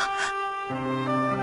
啊。